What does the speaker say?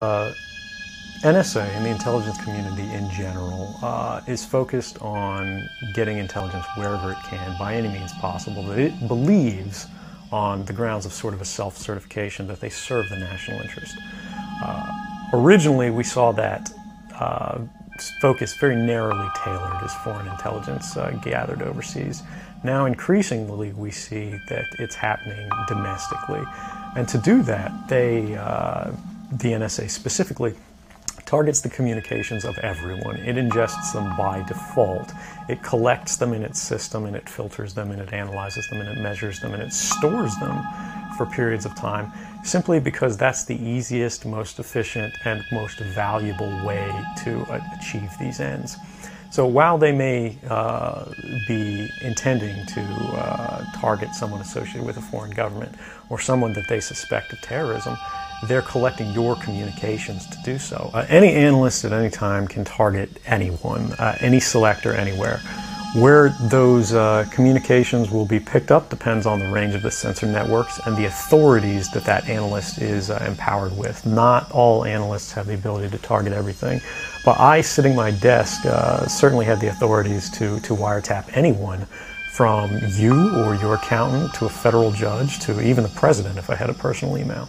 Uh, NSA and the intelligence community in general uh, is focused on getting intelligence wherever it can by any means possible that it believes on the grounds of sort of a self-certification that they serve the national interest. Uh, originally we saw that uh, focus very narrowly tailored as foreign intelligence uh, gathered overseas. Now increasingly we see that it's happening domestically and to do that they the NSA specifically targets the communications of everyone. It ingests them by default. It collects them in its system and it filters them and it analyzes them and it measures them and it stores them for periods of time simply because that's the easiest, most efficient, and most valuable way to achieve these ends. So while they may uh, be intending to uh, target someone associated with a foreign government or someone that they suspect of terrorism, they're collecting your communications to do so. Uh, any analyst at any time can target anyone, uh, any selector anywhere. Where those uh, communications will be picked up depends on the range of the sensor networks and the authorities that that analyst is uh, empowered with. Not all analysts have the ability to target everything, but I, sitting my desk, uh, certainly have the authorities to, to wiretap anyone from you or your accountant to a federal judge to even the president if I had a personal email.